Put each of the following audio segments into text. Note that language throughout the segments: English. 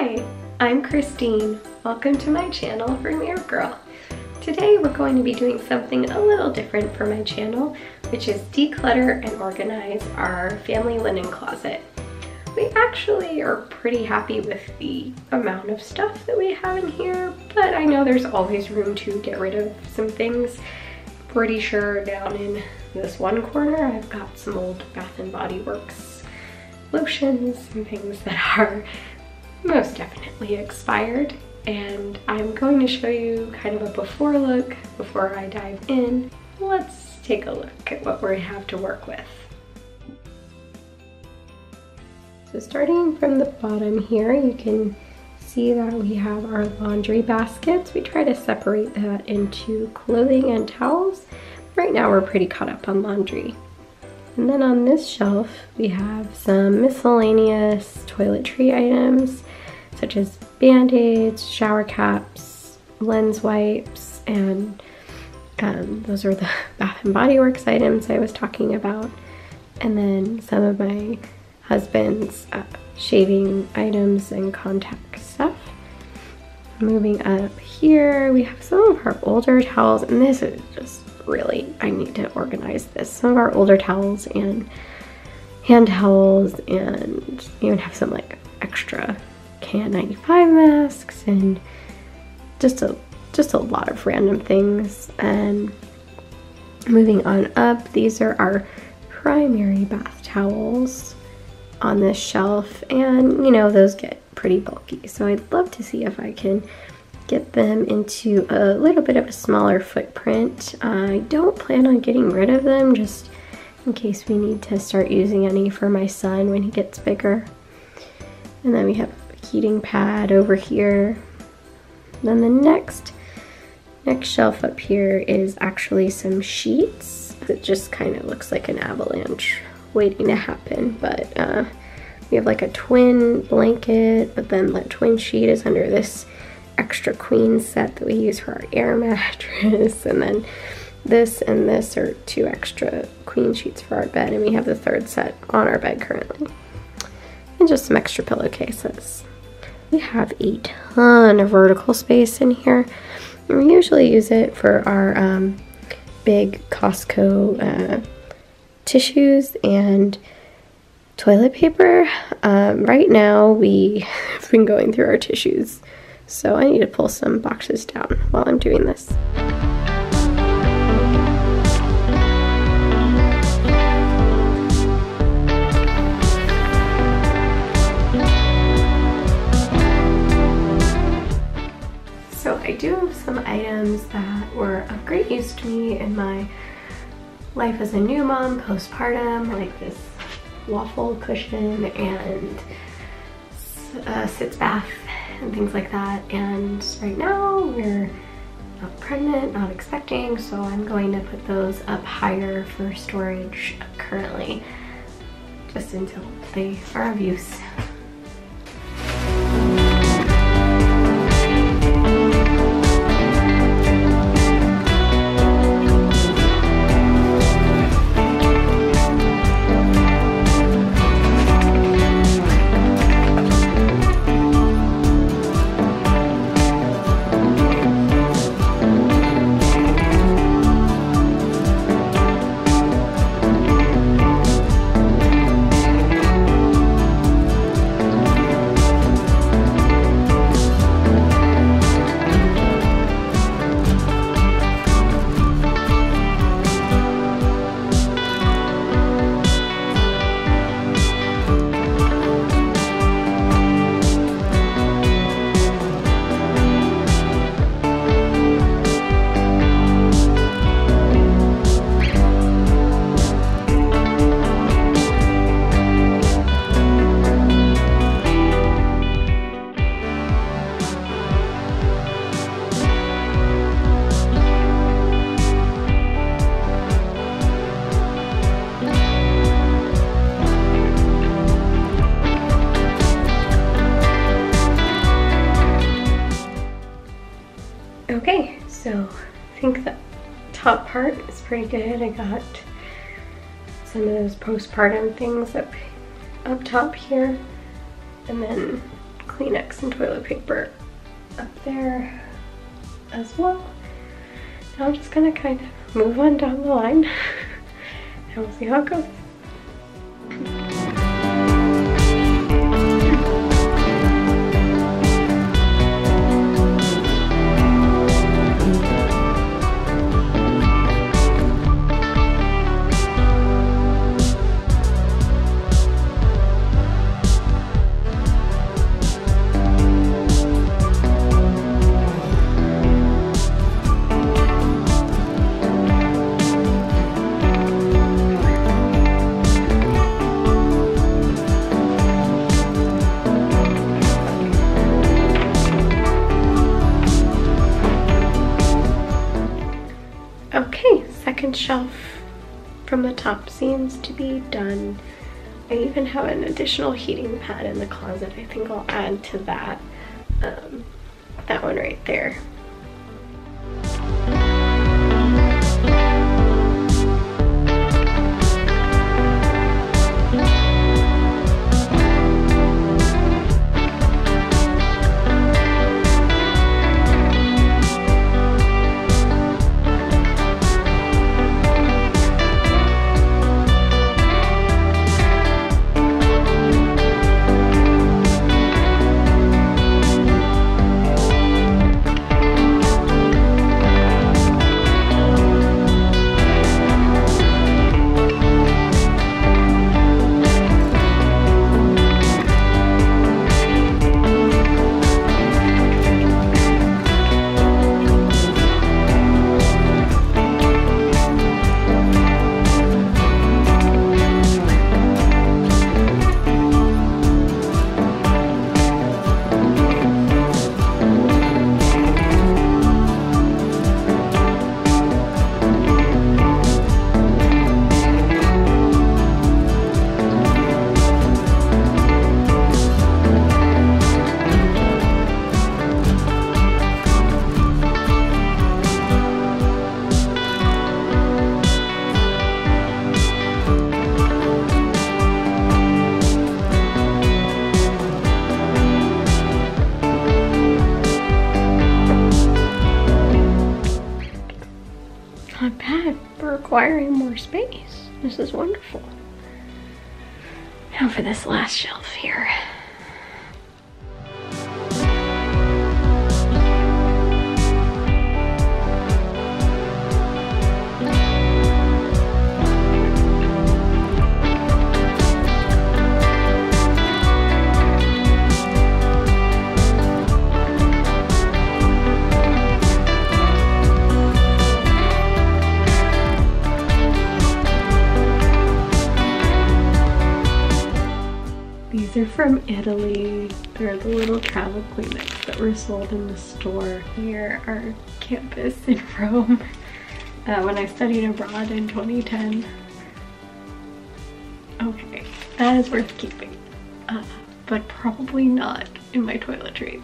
Hi, I'm Christine. Welcome to my channel Vermeer Girl. Today we're going to be doing something a little different for my channel, which is declutter and organize our family linen closet. We actually are pretty happy with the amount of stuff that we have in here, but I know there's always room to get rid of some things. Pretty sure down in this one corner I've got some old Bath & Body Works lotions and things that are most definitely expired and I'm going to show you kind of a before look before I dive in. Let's take a look at what we have to work with. So starting from the bottom here, you can see that we have our laundry baskets. We try to separate that into clothing and towels. Right now we're pretty caught up on laundry. And then on this shelf, we have some miscellaneous toiletry items, such as band-aids, shower caps, lens wipes, and um, those are the Bath & Body Works items I was talking about. And then some of my husband's uh, shaving items and contact stuff. Moving up here, we have some of our older towels, and this is just really, I need to organize this. Some of our older towels and hand towels, and even have some like extra KN95 masks and just a just a lot of random things. And moving on up, these are our primary bath towels on this shelf and you know those get pretty bulky so I'd love to see if I can get them into a little bit of a smaller footprint. I don't plan on getting rid of them just in case we need to start using any for my son when he gets bigger. And then we have heating pad over here. Then the next next shelf up here is actually some sheets. It just kind of looks like an avalanche waiting to happen, but uh, we have like a twin blanket, but then the twin sheet is under this extra queen set that we use for our air mattress, and then this and this are two extra queen sheets for our bed, and we have the third set on our bed currently. And just some extra pillowcases. We have a ton of vertical space in here. And we usually use it for our um, big Costco uh, tissues and toilet paper. Um, right now we have been going through our tissues, so I need to pull some boxes down while I'm doing this. So I do have some items that were of great use to me in my life as a new mom, postpartum, like this waffle cushion and uh, sitz bath and things like that. And right now we're not pregnant, not expecting, so I'm going to put those up higher for storage currently, just until they are of use. Top part is pretty good. I got some of those postpartum things up up top here and then Kleenex and toilet paper up there as well. Now I'm just gonna kind of move on down the line and we'll see how it goes. Second shelf from the top seems to be done. I even have an additional heating pad in the closet. I think I'll add to that. Um, that one right there. Acquiring more space. This is wonderful. Now for this last shelf here. These are from Italy. They're the little travel Kleenex that were sold in the store near our campus in Rome uh, when I studied abroad in 2010. Okay, that is worth keeping, uh, but probably not in my toiletries.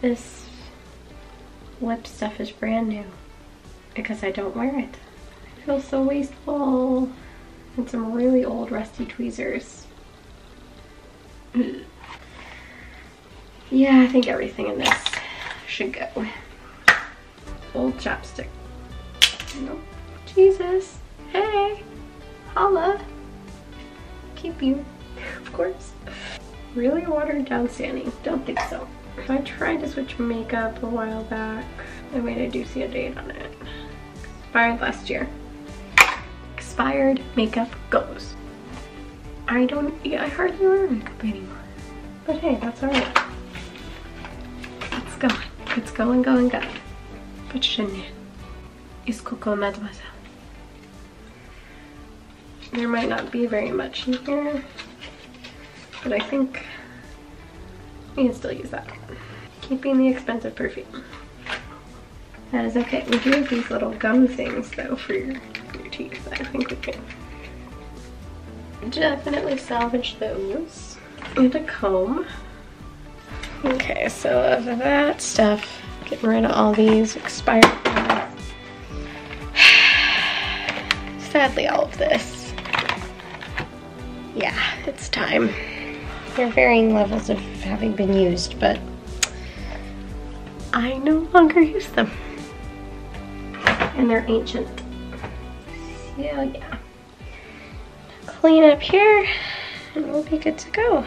This lip stuff is brand new because I don't wear it feels so wasteful. And some really old rusty tweezers. yeah, I think everything in this should go. Old chapstick. Nope. Jesus. Hey. Holla. Keep you. Of course. Really watered down Sanny. Don't think so. I tried to switch makeup a while back. I mean, I do see a date on it. Expired last year expired makeup goes. I don't, yeah, I hardly wear makeup anymore. But hey, that's all right. It's going, it's going, going, going. But Chanel Is Coco Mademoiselle. There might not be very much in here, but I think we can still use that. Keeping the expensive perfume. That is okay. We do have these little gum things though for your teeth. I think we can definitely salvage those. And a comb. Okay, so of that stuff, getting rid of all these expired Sadly, all of this yeah, it's time. They're varying levels of having been used, but I no longer use them. And they're ancient. So yeah. Clean up here and we'll be good to go.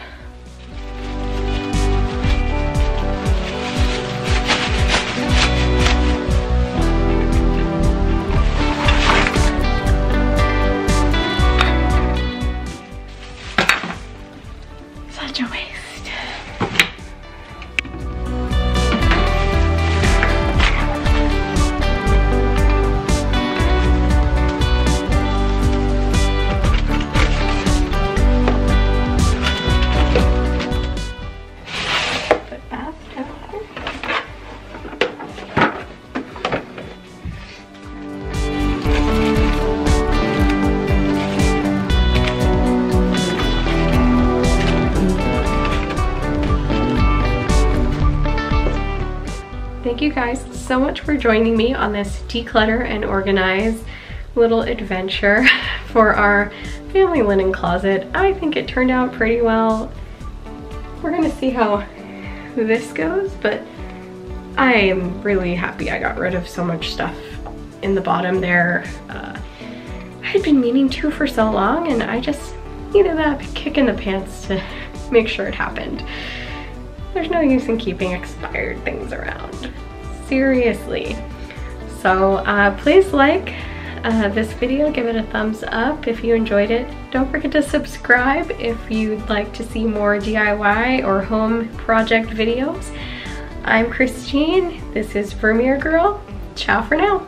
Thank you guys so much for joining me on this declutter and organize little adventure for our family linen closet. I think it turned out pretty well. We're gonna see how this goes, but I am really happy I got rid of so much stuff in the bottom there. Uh, I had been meaning to for so long and I just needed that kick in the pants to make sure it happened. There's no use in keeping expired things around. Seriously. So uh, please like uh, this video, give it a thumbs up if you enjoyed it. Don't forget to subscribe if you'd like to see more DIY or home project videos. I'm Christine, this is Vermeer Girl. Ciao for now.